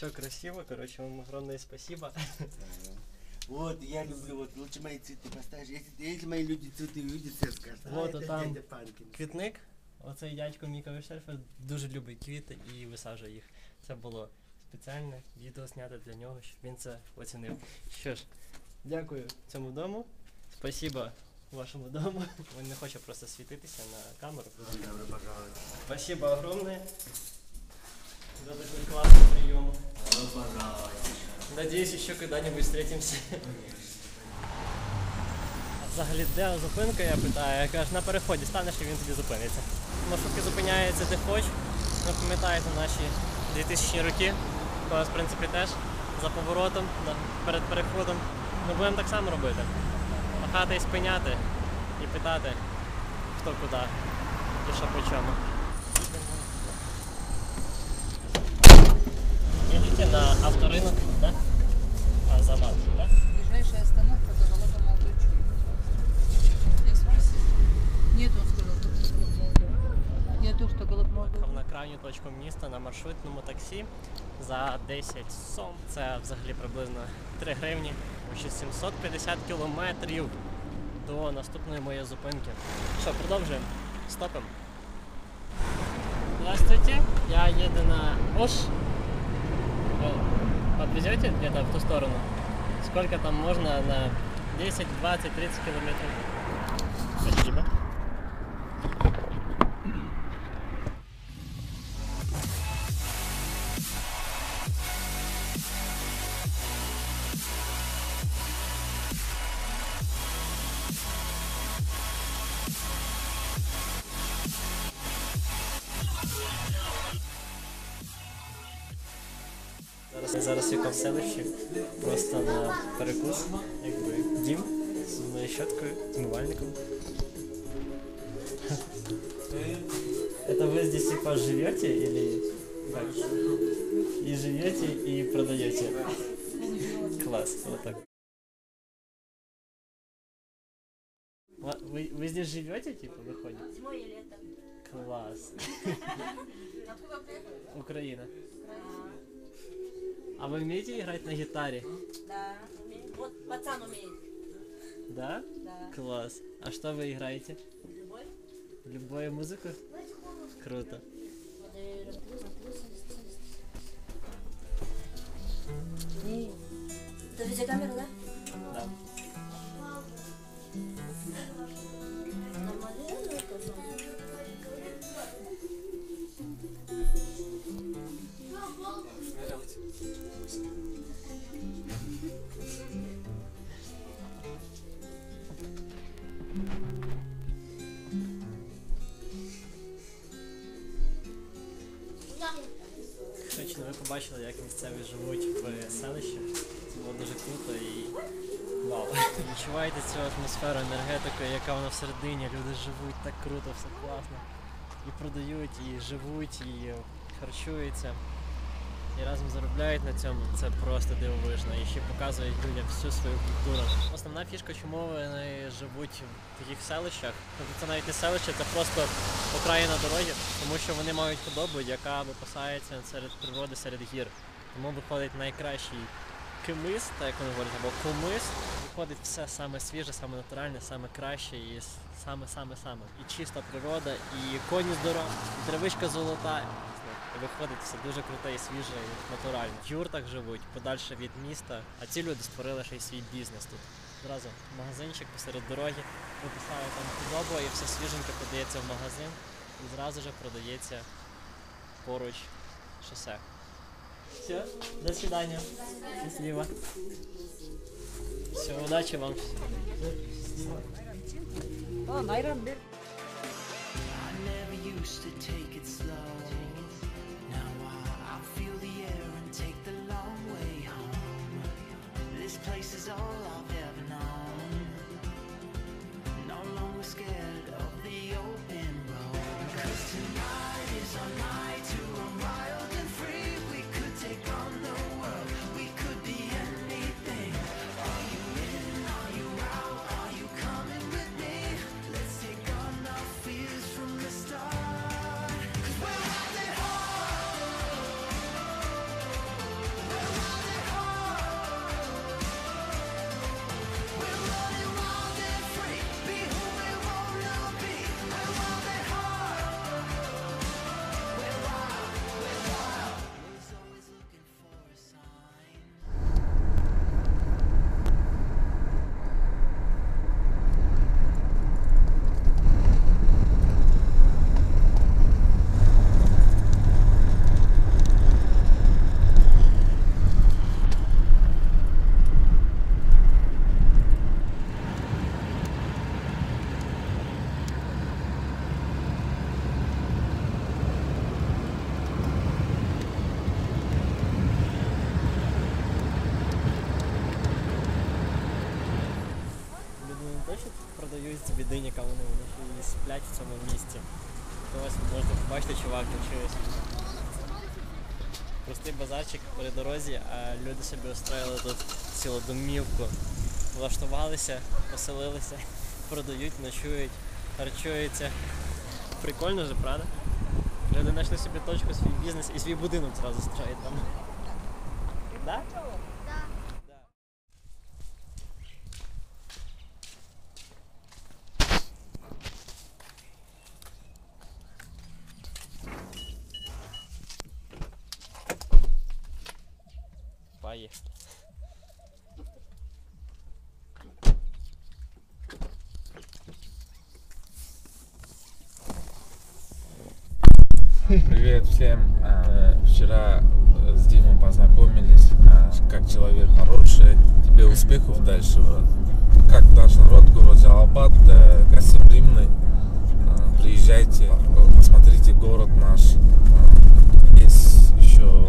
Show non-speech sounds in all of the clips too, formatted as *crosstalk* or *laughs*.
Все красиво, короче, вам огромное спасибо. Вот, я люблю, вот лучше мои цветы поставишь. Если, если мои люди цветы увидят, все скажут, а, Вот, а это там дядя Панкин. Квітник, оцей дядько Міка Вишерфер дуже любить квіти і висаджує їх. Це було спеціальне відео знято для нього, щоб він це оцінив. Що ж, дякую цьому дому. Спасибо вашому дому. Він не хоче просто світитися на камеру. Добро пожаловать. Спасибо огромное за такой классный прием. Надеюсь, еще когда-нибудь встретимся. А Взагалі, де зупинка, я питаю, я кажу, на переході станеш і він тоді зупиниться. Маршрутки зупиняються де хоч. Ви пам'ятаєте наші 2000 роки, коли, в принципі, теж за поворотом, перед переходом. Ми будемо так само робити. Махати і спиняти і питати, хто куди і що по чому. Їдете на авторинок, да? А, за вами, да? Ближайшая остановка Доголоба Молдочук. Здесь вас? Нет, он сказал, что Голуб Молдов. Нету, что Молдов. Їхав на крайню точку міста на маршрутному таксі за 10 сом. Це взагалі приблизно 3 гривні. Ще 750 кілометрів до наступної моєї зупинки. Що, продовжуємо? Стопимо. Здравствуйте, я еду на Ош. Подвезете где-то в ту сторону? Сколько там можно на 10, 20, 30 километров? Спасибо. я зараз яка в селищі, просто на перекус, якби дім з моєю щоткою, змивальником. Это вы здесь типа живете или как? И живете, и продаете. Класс, вот так. Ва- Вы, вы здесь живете, типа, выходит? Зимой и летом. Класс. Откуда приехали? Украина. А вы умеете играть на гитаре? Да, умеет. Вот пацан умеет. Да? Да. Класс. А что вы играете? Любовь. Любую музыку? Круто. Это видеокамера, да? Да. Точно, ви побачили, як місцеві живуть в селищі. Це було дуже круто і вау. *laughs* Відчуваєте цю атмосферу, енергетику, яка вона всередині. Люди живуть так круто, все класно. І продають, і живуть, і харчуються. І разом заробляють на цьому. Це просто дивовижно. І ще показують людям всю свою культуру. Основна фішка, чому вони живуть в таких селищах, тобто це навіть не селище, це просто окраїна дороги, тому що вони мають худобу, яка випасається серед природи, серед гір. Тому виходить найкращий кимис, так як вони говорять, або кумис. Виходить все саме свіже, саме натуральне, саме краще і саме саме саме. І чиста природа, і коні здорові, і травичка золота. І виходить все дуже круте і свіже, і натуральне. В юртах живуть подальше від міста, а ці люди створили ще й свій бізнес тут. Зразу магазинчик посеред дороги, виписали там худобу і все свіженьке подається в магазин і зразу же продається поруч шосе. Все, до свидания. Счастливо. Все, удачи вам. А, I never used to take it slow. Встають з бідинника, вони, вони сплять в цьому місці. То ось можете побачити, чувак навчився. Простий базарчик при дорозі, а люди собі устроїли тут цілу домівку. Влаштувалися, поселилися, *laughs* продають, ночують, харчуються. Прикольно же, правда? Люди знайшли собі точку, свій бізнес і свій будинок зразу строїть там. Да? Да. Поехали. Привет всем. Э, Вчера э, с Димой познакомились. Э, Как человек хороший. Тебе успехов дальше. Как наш народ, город Жалабад, э, гостеприимный. Э, Приезжайте, посмотрите город наш. Есть еще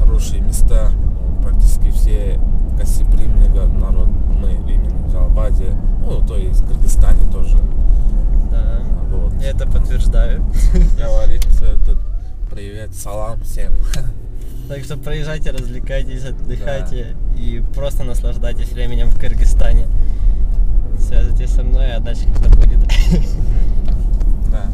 хорошие места. В Жалабаде. Ну, то есть в Кыргызстане тоже. Да. Вот. Я это подтверждаю. *laughs* Говорится этот привет, салам всем. *laughs* Так что проезжайте, развлекайтесь, отдыхайте и просто наслаждайтесь временем в Кыргызстане. Связывайтесь со мной, а дальше как-то будет. *laughs* Да.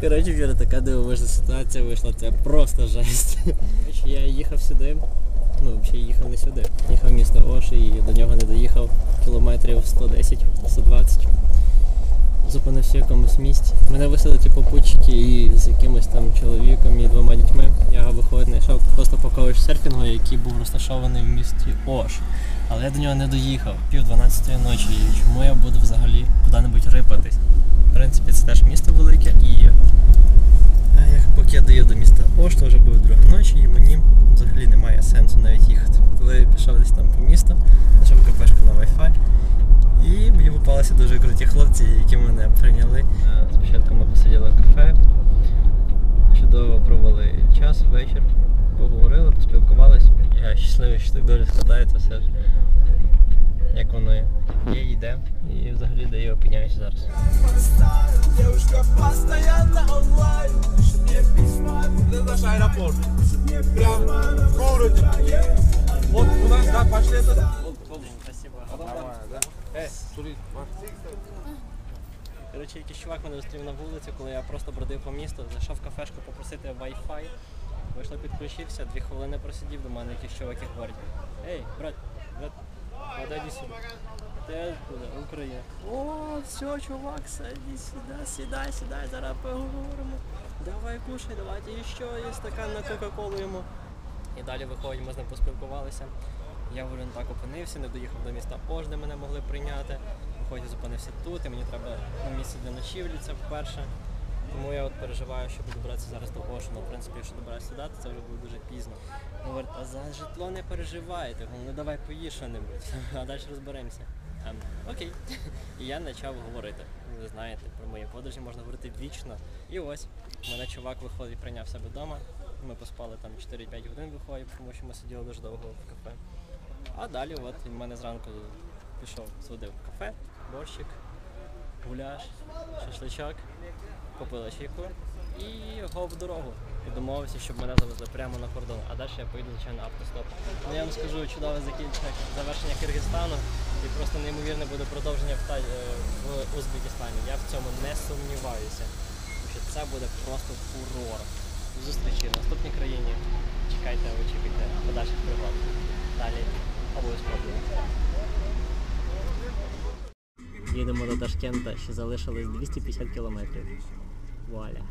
Коротше, вчора така дивовижна ситуація вийшла, це просто жесть. Коротше, я їхав сюди, ну взагалі їхав не сюди. Їхав в місто Ош і до нього не доїхав кілометрів 110-120. Зупинився в якомусь місці. Мене висадили ті попутчики і з якимось там чоловіком і двома дітьми. Я виходить, знайшов просто по серфінгу, який був розташований в місті Ош. Але я до нього не доїхав пів 12 ночі. І чому я буду взагалі куди-небудь рипатись? В принципі, це теж місто велике і е, як поки я доїду до міста Ош, то вже буде друга ночі, і мені взагалі немає сенсу навіть їхати. Коли я пішов десь там по місту, знайшов кафешку на Wi-Fi, і мені попалися дуже круті хлопці, які мене прийняли. Е, Спочатку ми посиділи в кафе, чудово провели час, вечір, поговорили, поспілкувались. Я щасливий, що так дуже складається все ж Як воно є, йде, і взагалі де я опиняюся зараз. Девушка постоянно онлайн Пишет мне письма Это наш аэропорт Прям в городе Вот у нас, да, пошли это Спасибо. Нормально, да? Э, турист, Коротше, якийсь чувак мене зустрів на вулиці, коли я просто бродив по місту, зайшов в кафешку попросити Wi-Fi. Вийшло, підключився, дві хвилини просидів до мене, якісь чуваки говорять. Ей, брат, брат, подойди сюди. Ти откуда? Україна. О, все, чувак, сиди сюди, сідай, сідай, зараз поговоримо. Давай кушай, давайте ще є стакан на Кока-Колу йому. І далі виходимо, ми з ним поспілкувалися. Я говорю, ну так опинився, не доїхав до міста Ош, де мене могли прийняти. Виходить, зупинився тут, і мені треба на місце для ночівлі, це вперше. Тому я от переживаю, що буду братися зараз до Ошу. Ну, в принципі, якщо добираюся сюди, то це вже буде дуже пізно. Говорить, а за житло не переживайте, ну давай поїж що-небудь, *laughs* а далі розберемося. Ем, окей. *laughs* І я почав говорити. Ви знаєте, про мої подорожі можна говорити вічно. І ось мене чувак виходить, прийняв себе вдома. Ми поспали там 4-5 годин виходить, тому що ми сиділи дуже довго в кафе. А далі от він мене зранку пішов сюди в кафе, борщик, гуляш, шашличок, попили чайку і го в дорогу. І домовився, щоб мене завезли прямо на кордон. А далі я поїду, звичайно, автостоп. Ну я вам скажу, чудове закінчення завершення Киргизстану і просто неймовірне буде продовження в, е, в Узбекистані. Я в цьому не сумніваюся. Тому що це буде просто фурор. Зустрічі в наступній країні. Чекайте, очікуйте подальших пригод. Далі обов'язково. Їдемо до Ташкента, ще залишилось 250 кілометрів. Вуаля.